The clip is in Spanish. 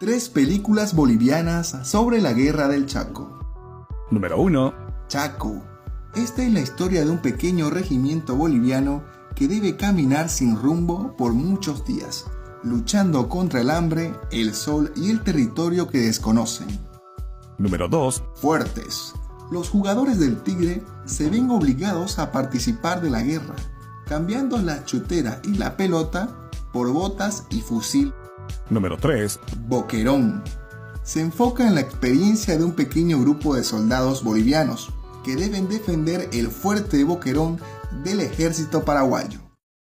Tres películas bolivianas sobre la guerra del Chaco. Número 1. Chaco. Esta es la historia de un pequeño regimiento boliviano que debe caminar sin rumbo por muchos días, luchando contra el hambre, el sol y el territorio que desconocen. Número 2. Fuertes. Los jugadores del Tigre se ven obligados a participar de la guerra, cambiando la chutera y la pelota por botas y fusil. Número 3. Boquerón. Se enfoca en la experiencia de un pequeño grupo de soldados bolivianos que deben defender el fuerte de Boquerón del ejército paraguayo.